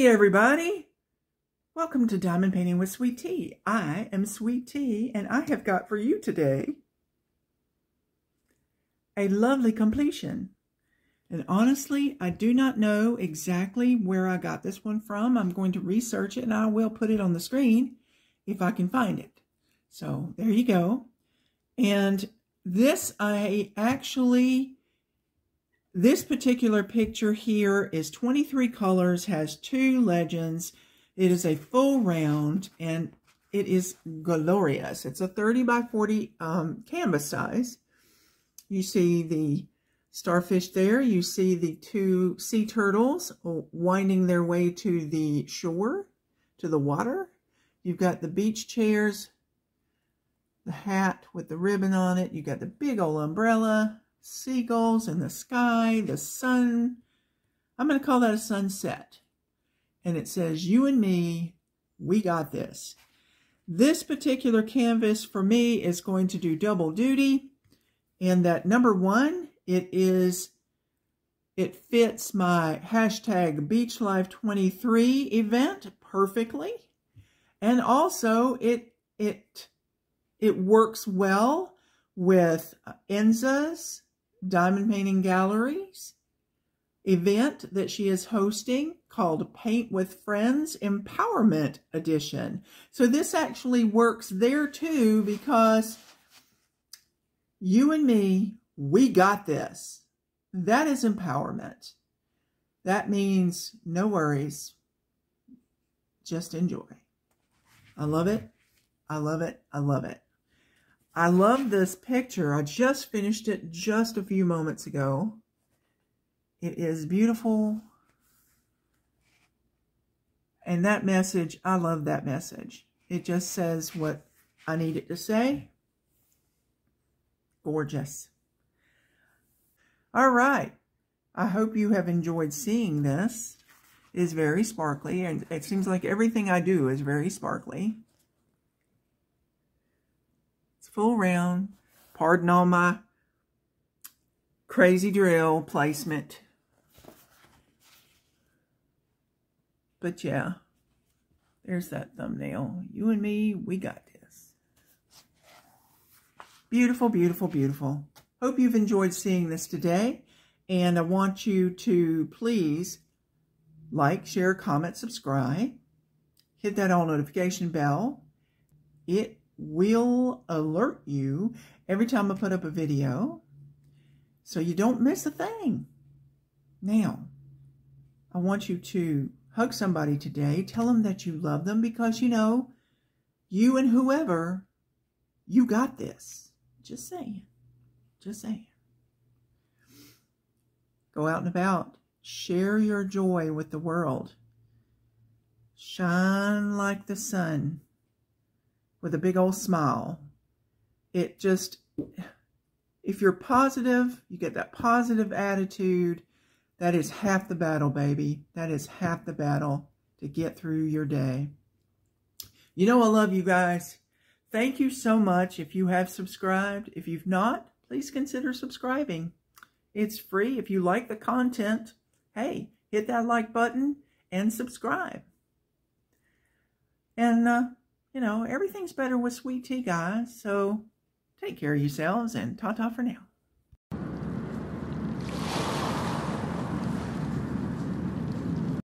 Hey everybody! Welcome to Diamond Painting with Sweet T. I am Sweet T and I have got for you today a lovely completion. And honestly, I do not know exactly where I got this one from. I'm going to research it and I will put it on the screen if I can find it. So there you go. And this I actually this particular picture here is 23 colors, has two legends. It is a full round and it is glorious. It's a 30 by 40 um, canvas size. You see the starfish there. You see the two sea turtles winding their way to the shore, to the water. You've got the beach chairs, the hat with the ribbon on it. You've got the big old umbrella, seagulls in the sky, the sun. I'm going to call that a sunset. And it says, you and me, we got this. This particular canvas for me is going to do double duty. And that number one, it is, it fits my hashtag Beach Life 23 event perfectly. And also it, it, it works well with Enza's Diamond Painting Gallery's event that she is hosting called Paint with Friends Empowerment Edition. So this actually works there too because you and me, we got this. That is empowerment. That means no worries. Just enjoy. I love it. I love it. I love it. I love this picture. I just finished it just a few moments ago. It is beautiful. And that message, I love that message. It just says what I need it to say. Gorgeous. All right. I hope you have enjoyed seeing this. It is very sparkly, and it seems like everything I do is very sparkly full round. Pardon all my crazy drill placement. But yeah, there's that thumbnail. You and me, we got this. Beautiful, beautiful, beautiful. Hope you've enjoyed seeing this today. And I want you to please like, share, comment, subscribe. Hit that all notification bell. It will alert you every time I put up a video so you don't miss a thing. Now, I want you to hug somebody today. Tell them that you love them because, you know, you and whoever, you got this. Just saying. Just saying. Go out and about. Share your joy with the world. Shine like the sun with a big old smile. It just, if you're positive, you get that positive attitude, that is half the battle, baby. That is half the battle to get through your day. You know I love you guys. Thank you so much if you have subscribed. If you've not, please consider subscribing. It's free. If you like the content, hey, hit that like button and subscribe. And uh, you know, everything's better with sweet tea, guys. So take care of yourselves and ta-ta for now.